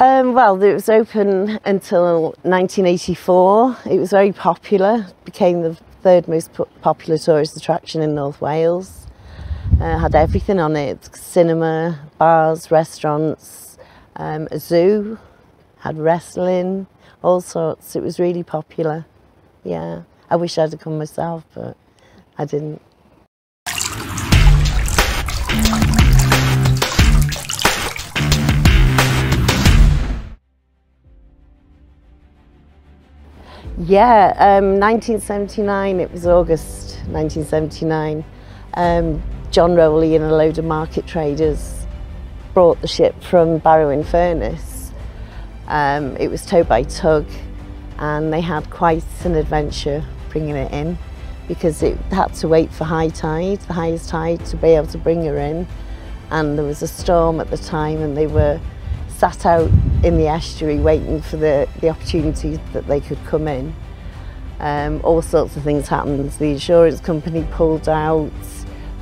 Um, well, it was open until 1984. It was very popular, became the third most popular tourist attraction in North Wales. Uh, had everything on it cinema, bars, restaurants, um, a zoo, had wrestling, all sorts. It was really popular. Yeah, I wish I'd have come myself, but I didn't. Yeah, um, 1979, it was August 1979. Um, John Rowley and a load of market traders brought the ship from Barrow-in-Furness. Um, it was towed by tug and they had quite an adventure bringing it in because it had to wait for high tide, the highest tide, to be able to bring her in. And there was a storm at the time and they were sat out in the estuary waiting for the, the opportunities that they could come in. Um, all sorts of things happened. The insurance company pulled out,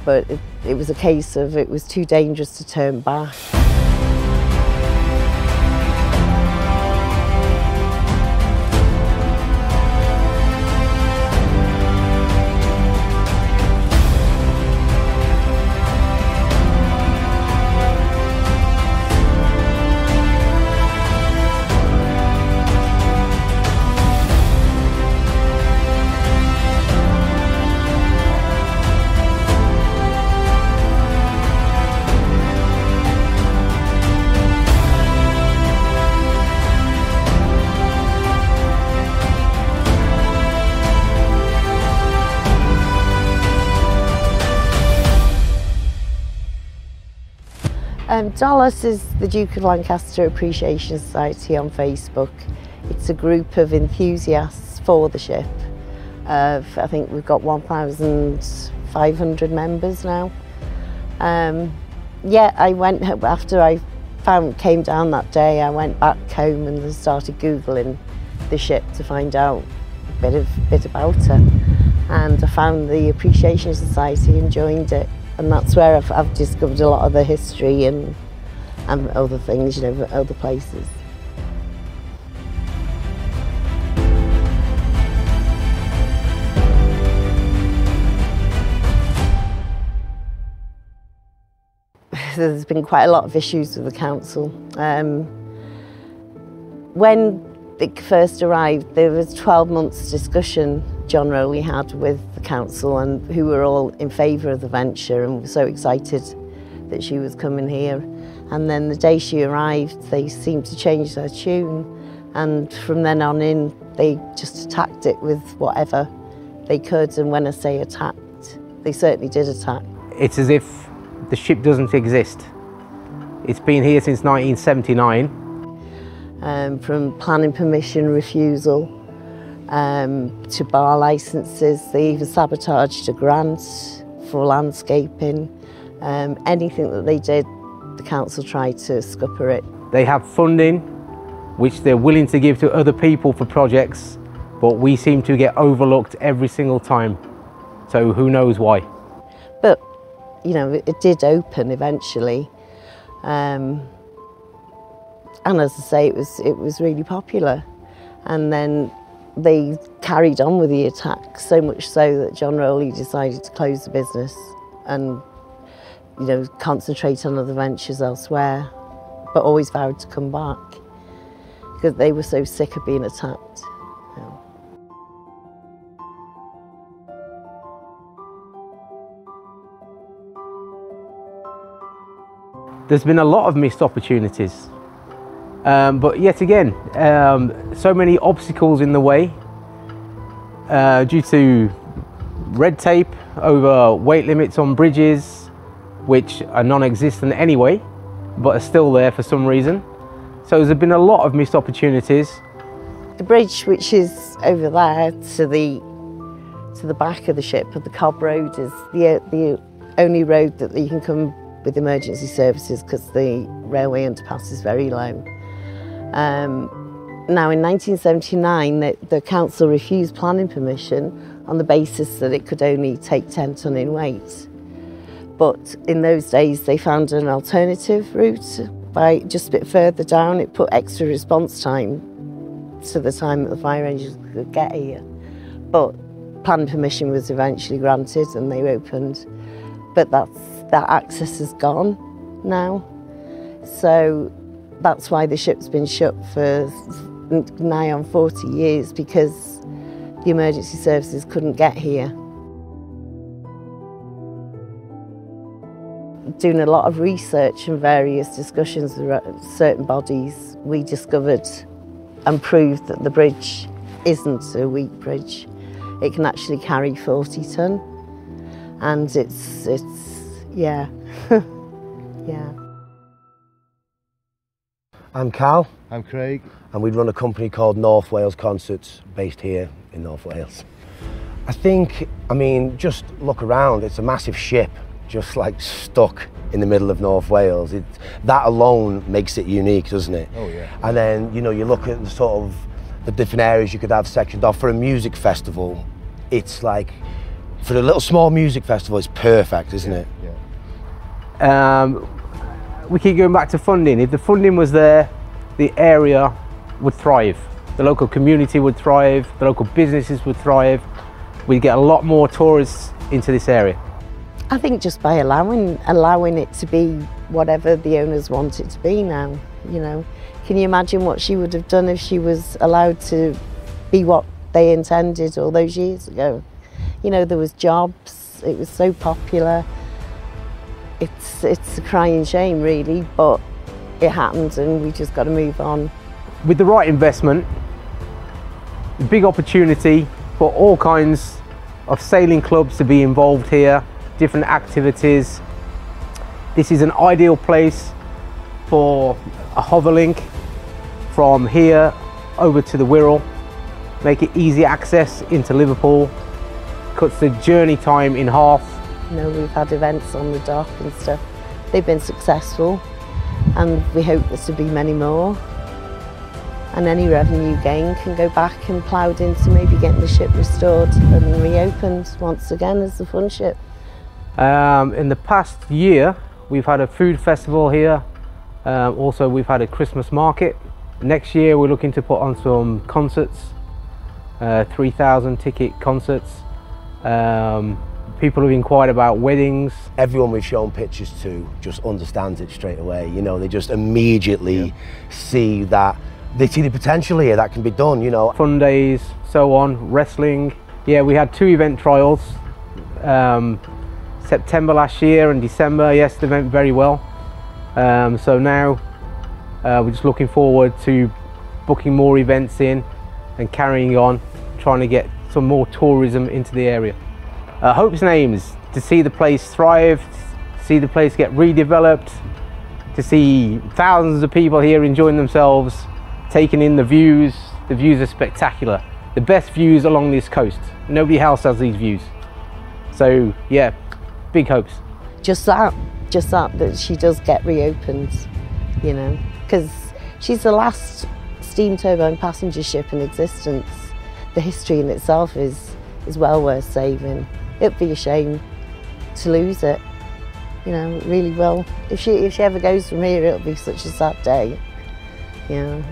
but it, it was a case of it was too dangerous to turn back. Um, DOLAS is the Duke of Lancaster Appreciation Society on Facebook. It's a group of enthusiasts for the ship. Uh, I think we've got 1,500 members now. Um, yeah, I went after I found came down that day. I went back home and started googling the ship to find out a bit of bit about her, and I found the Appreciation Society and joined it and that's where I've, I've discovered a lot of the history and, and other things, you know, other places. There's been quite a lot of issues with the council. Um, when it first arrived, there was 12 months discussion John Rowley had with the council and who were all in favour of the venture and were so excited that she was coming here. And then the day she arrived, they seemed to change their tune. And from then on in, they just attacked it with whatever they could. And when I say attacked, they certainly did attack. It's as if the ship doesn't exist. It's been here since 1979. Um, from planning permission refusal um, to bar licences. They even sabotaged a grant for landscaping. Um, anything that they did, the council tried to scupper it. They have funding which they're willing to give to other people for projects, but we seem to get overlooked every single time. So who knows why? But, you know, it did open eventually. Um, and as I say, it was, it was really popular. And then they carried on with the attack so much so that John Rowley decided to close the business and you know concentrate on other ventures elsewhere but always vowed to come back because they were so sick of being attacked. There's been a lot of missed opportunities um, but yet again, um, so many obstacles in the way uh, due to red tape over weight limits on bridges, which are non-existent anyway, but are still there for some reason. So there's been a lot of missed opportunities. The bridge, which is over there to the to the back of the ship, the Cobb Road, is the the only road that you can come with emergency services because the railway underpass is very low. Um, now in 1979 the, the council refused planning permission on the basis that it could only take 10 tonne in weight. But in those days they found an alternative route by just a bit further down. It put extra response time to the time that the fire engines could get here. But planning permission was eventually granted and they opened. But that's, that access is gone now. So that's why the ship's been shut for nigh on 40 years because the emergency services couldn't get here. Doing a lot of research and various discussions with certain bodies, we discovered and proved that the bridge isn't a weak bridge. It can actually carry 40 tonne and it's, it's yeah, yeah. I'm Cal. I'm Craig. And we run a company called North Wales Concerts based here in North Wales. I think, I mean, just look around, it's a massive ship just like stuck in the middle of North Wales. It, that alone makes it unique, doesn't it? Oh yeah. And then, you know, you look at the sort of the different areas you could have sectioned off for a music festival. It's like, for a little small music festival, it's perfect, isn't yeah, it? Yeah. Um, we keep going back to funding. If the funding was there, the area would thrive. The local community would thrive, the local businesses would thrive. We'd get a lot more tourists into this area. I think just by allowing allowing it to be whatever the owners want it to be now, you know. Can you imagine what she would have done if she was allowed to be what they intended all those years ago? You know, there was jobs, it was so popular it's it's a crying shame really, but it happens and we just got to move on. With the right investment, big opportunity for all kinds of sailing clubs to be involved here, different activities. This is an ideal place for a hoverlink from here over to the Wirral, make it easy access into Liverpool, cuts the journey time in half you know, we've had events on the dock and stuff. They've been successful and we hope there to be many more. And any revenue gain can go back and ploughed into maybe getting the ship restored and reopened once again as the fun ship. Um, in the past year, we've had a food festival here. Um, also, we've had a Christmas market. Next year, we're looking to put on some concerts, uh, 3,000 ticket concerts. Um, People have inquired about weddings. Everyone we've shown pictures to just understands it straight away. You know, they just immediately yeah. see that they see the potential here that can be done, you know. Fun days, so on, wrestling. Yeah, we had two event trials. Um, September last year and December, yes, they went very well. Um, so now uh, we're just looking forward to booking more events in and carrying on, trying to get some more tourism into the area. Uh, hopes aims to see the place thrive, see the place get redeveloped, to see thousands of people here enjoying themselves, taking in the views. The views are spectacular. The best views along this coast. Nobody else has these views. So yeah, big hopes. Just that, just that, that she does get reopened, you know, because she's the last steam turbine passenger ship in existence. The history in itself is, is well worth saving it'd be a shame to lose it. You know, really well. If she if she ever goes from here, it'll be such a sad day. Know.